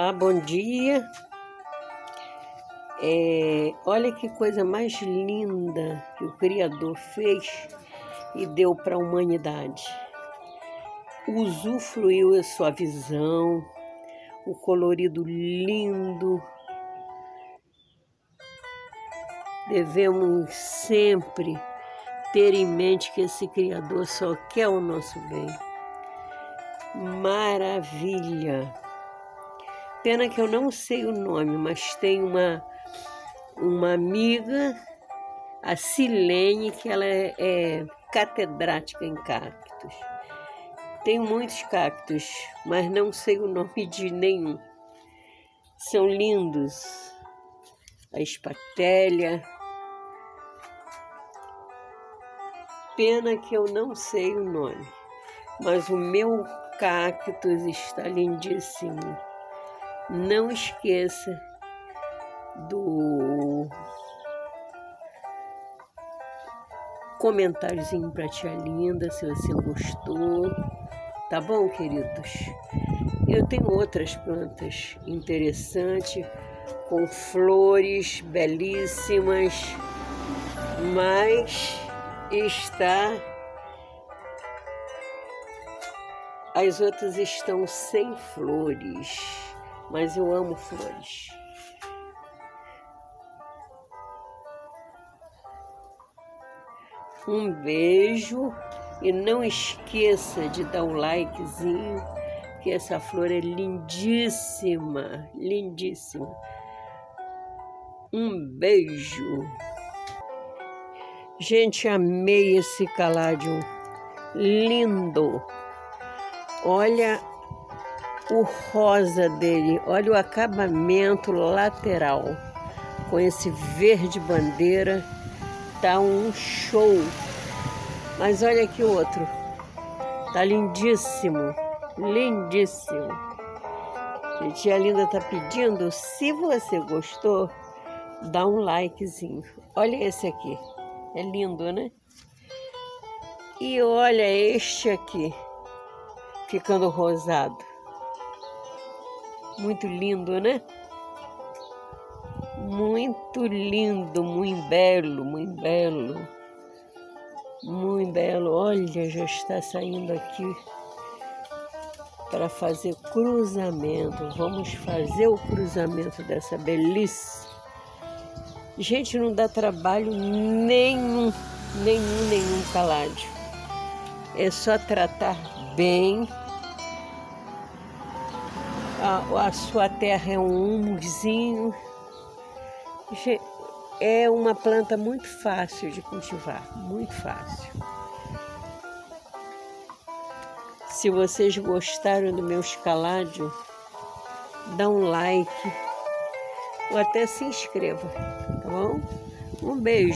Olá, bom dia. É, olha que coisa mais linda que o Criador fez e deu para a humanidade. Usufruiu a sua visão, o colorido lindo. Devemos sempre ter em mente que esse Criador só quer o nosso bem. Maravilha! Pena que eu não sei o nome, mas tem uma, uma amiga, a Silene, que ela é, é catedrática em cactos. Tem muitos cactos, mas não sei o nome de nenhum. São lindos. A espatélia. Pena que eu não sei o nome, mas o meu cactus está lindíssimo não esqueça do comentáriozinho para tia linda, se você gostou. Tá bom, queridos? Eu tenho outras plantas interessantes, com flores belíssimas, mas está as outras estão sem flores mas eu amo flores. Um beijo e não esqueça de dar um likezinho, que essa flor é lindíssima, lindíssima. Um beijo. Gente, amei esse caládio lindo. Olha o rosa dele. Olha o acabamento lateral com esse verde bandeira. Tá um show. Mas olha aqui outro. Tá lindíssimo. Lindíssimo. A tia Linda tá pedindo, se você gostou, dá um likezinho. Olha esse aqui. É lindo, né? E olha este aqui, ficando rosado. Muito lindo, né? Muito lindo, muito belo, muito belo. Muito belo. Olha, já está saindo aqui para fazer cruzamento. Vamos fazer o cruzamento dessa belíssima. Gente, não dá trabalho nenhum, nenhum, nenhum caládio. É só tratar bem a, a sua terra é um humuzinho. É uma planta muito fácil de cultivar, muito fácil. Se vocês gostaram do meu escaládio, dá um like ou até se inscreva, tá bom? Um beijo.